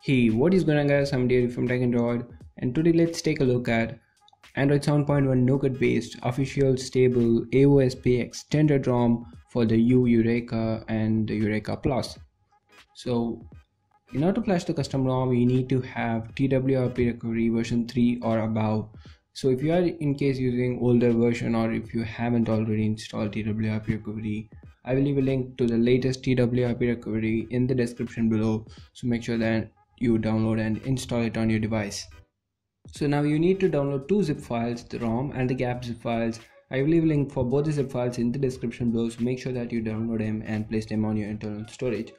Hey, what is going on guys? I'm Dairy from Tech Android and today let's take a look at Android 7.1 Nougat based official stable AOSP extended ROM for the YU Yureka and the Yureka Plus. So in order to flash the custom ROM, you need to have TWRP recovery version 3 or above. So if you are in case using older version or if you haven't already installed TWRP recovery, I will leave a link to the latest TWRP recovery in the description below. So make sure that you download and install it on your device. So now you need to download two zip files, the ROM and the GApps zip files. I will leave a link for both the zip files in the description below so make sure that you download them and place them on your internal storage.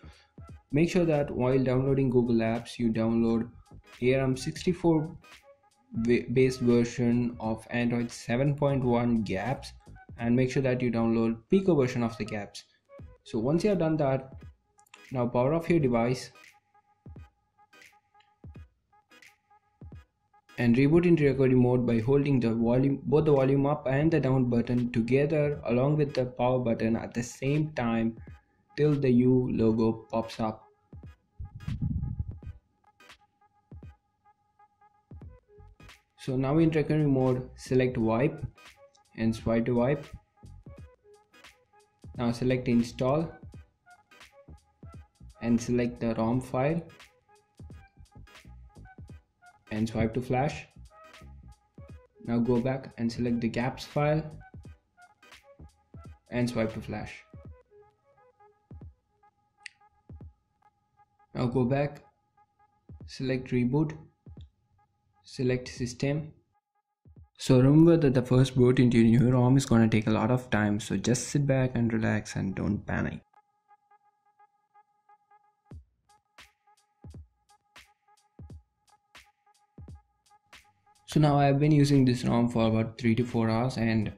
Make sure that while downloading Google Apps you download ARM64 based version of Android 7.1 GApps and make sure that you download Pico version of the GApps. So once you have done that, now power off your device and reboot into recovery mode by holding the volume both the volume up and the down button together along with the power button at the same time till the YU logo pops up. So now in recovery mode select wipe and swipe to wipe. Now select install and select the ROM file and swipe to flash. Now go back and select the GApps file and swipe to flash. Now go back, select reboot, select system. So remember that the first boot into your new ROM is going to take a lot of time so just sit back and relax and don't panic. So now I've been using this ROM for about 3 to 4 hours and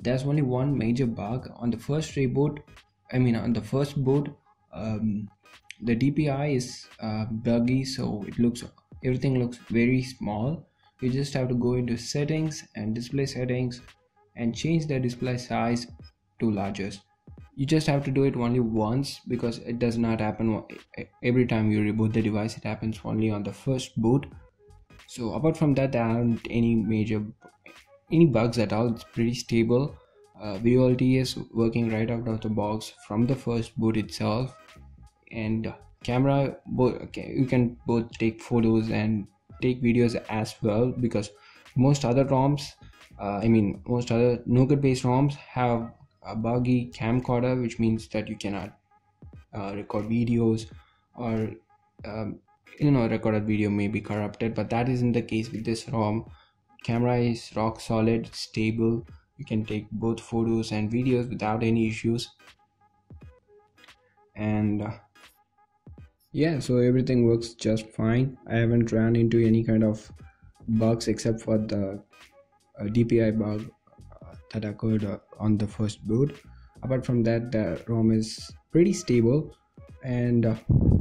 there's only one major bug. On the first reboot I mean on the first boot um, the DPI is uh, buggy so it looks everything looks very small. You just have to go into settings and display settings and change the display size to largest you just have to do it only once because it does not happen every time you reboot the device it happens only on the first boot so apart from that there aren't any major any bugs at all. It's pretty stable. Uh, VoLTE is working right out of the box from the first boot itself. And camera both okay, you can both take photos and take videos as well because most other ROMs uh, I mean most other Nougat based ROMs have a buggy camcorder which means that you cannot uh, record videos or um, you know recorded video may be corrupted but that isn't the case with this rom. Camera is rock solid stable. You can take both photos and videos without any issues. And uh, yeah so everything works just fine. I haven't ran into any kind of bugs except for the uh, dpi bug uh, that occurred uh, on the first boot. Apart from that the rom is pretty stable. And uh,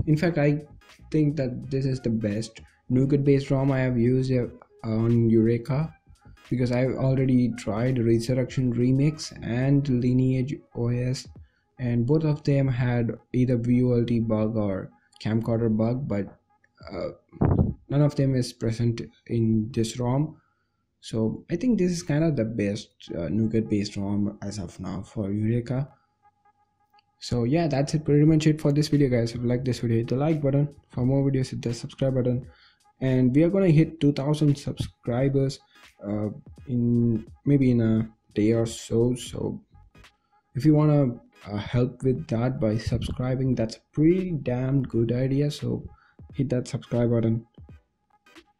in fact i think that this is the best nougat based rom i have used uh, on Yureka because i've already tried resurrection remix and lineage os and both of them had either VoLTE bug or camcorder bug but uh, none of them is present in this rom. So i think this is kind of the best uh, nougat based rom as of now for Yureka so yeah that's it pretty much it for this video guys. If you like this video hit the like button. For more videos hit the subscribe button. And we are gonna hit 2000 subscribers uh, in maybe in a day or so. So if you want to uh, help with that by subscribing that's a pretty damn good idea. So hit that subscribe button.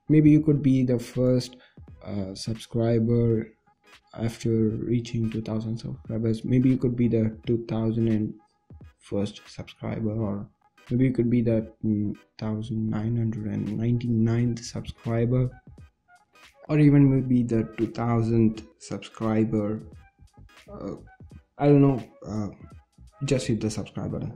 Maybe you could be the first uh, subscriber after reaching 2000 subscribers. Maybe you could be the 2000 and first subscriber or maybe you could be the 1999th subscriber or even maybe the 2000th subscriber. Uh, i don't know uh, just hit the subscribe button